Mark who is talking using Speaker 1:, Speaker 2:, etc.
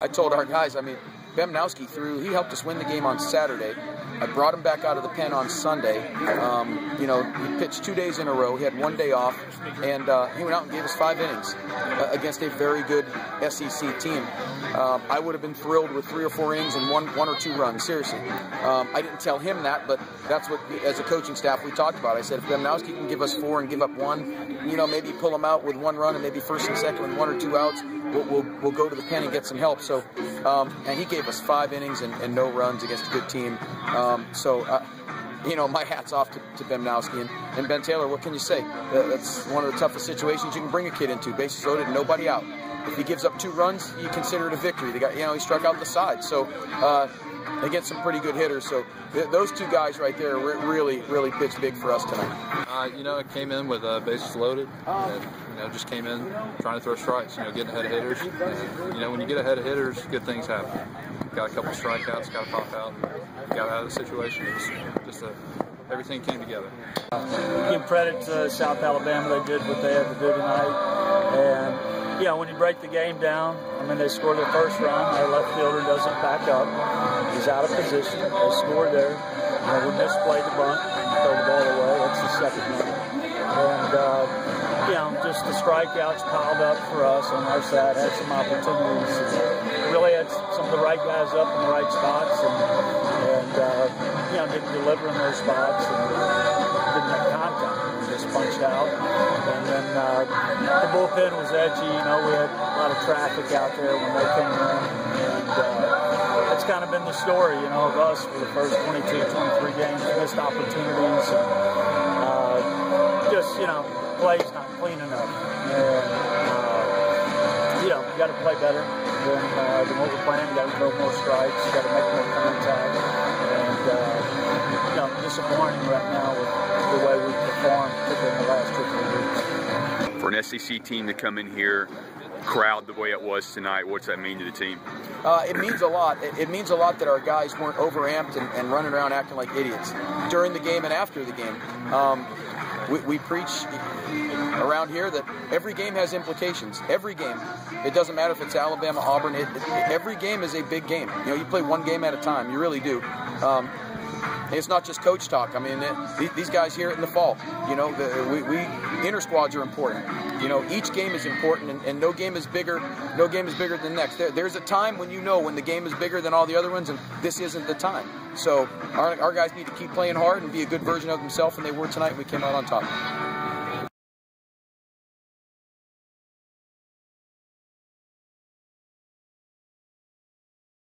Speaker 1: I told our guys, I mean, Bemnowski threw, he helped us win the game on Saturday. I brought him back out of the pen on Sunday. Um, you know, he pitched two days in a row. He had one day off, and uh, he went out and gave us five innings uh, against a very good SEC team. Um, I would have been thrilled with three or four innings and one, one or two runs. Seriously, um, I didn't tell him that, but that's what, as a coaching staff, we talked about. I said if Bemnowski can give us four and give up one, you know, maybe pull him out with one run and maybe first and second with one or two outs we'll, we'll, we'll go to the pen and get some help. So, um, and he gave us five innings and, and, no runs against a good team. Um, so, uh, you know, my hat's off to, to Bemnowski and, and Ben Taylor. What can you say? That's one of the toughest situations you can bring a kid into. Bases loaded, nobody out. If he gives up two runs, you consider it a victory. The guy, you know, he struck out the side. So, uh, against some pretty good hitters. So th- those two guys right there really, really pitched big for us tonight.
Speaker 2: Uh, you know, it came in with uh, bases loaded. And, you know, just came in trying to throw strikes. You know, getting ahead of hitters. And, you know, when you get ahead of hitters, good things happen. Got a couple of strikeouts, got to pop out, got out of the situation. It was just a everything came together.
Speaker 3: Give credit to South Alabama. They did what they had to do tonight, and you know, when you break the game down, I mean, they score their first run. Our left fielder doesn't back up. He's out of position. They score there. You know, we misplay the bunt, strikeouts piled up for us on our side. Had some opportunities. Really had some of the right guys up in the right spots and, and uh, you know, didn't deliver in those spots and didn't have contact. We just punched out. And then uh, the bullpen was edgy. You know, we had a lot of traffic out there when they came in. And uh, that's kind of been the story, you know, of us for the first 22, 23 games. Missed opportunities. And, uh, just, you know, play's not clean enough. And, uh, you know, you got to play better than, uh, than what we're playing. You got to throw more strikes. You got to make more contact. And, uh, you know, disappointing right now with the way we performed, particularly in the last two, three weeks
Speaker 4: for an SEC team to come in here, crowd the way it was tonight, what's that mean to the team?
Speaker 1: Uh, it means a lot. It, it, means a lot that our guys weren't overamped and, and, running around acting like idiots during the game and after the game. Um, we, we, preach around here that every game has implications. Every game. It doesn't matter if it's Alabama, Auburn. It, it, every game is a big game. You know, you play one game at a time. You really do. Um, it's not just coach talk. I mean, it, these guys hear it in the fall. You know, the, we, we inter squads are important. You know, each game is important, and, and, no game is bigger. No game is bigger than the next. There, there's a time when you know when the game is bigger than all the other ones, and this isn't the time. So our, our guys need to keep playing hard and be a good version of themselves, and they were tonight. And we came out on top.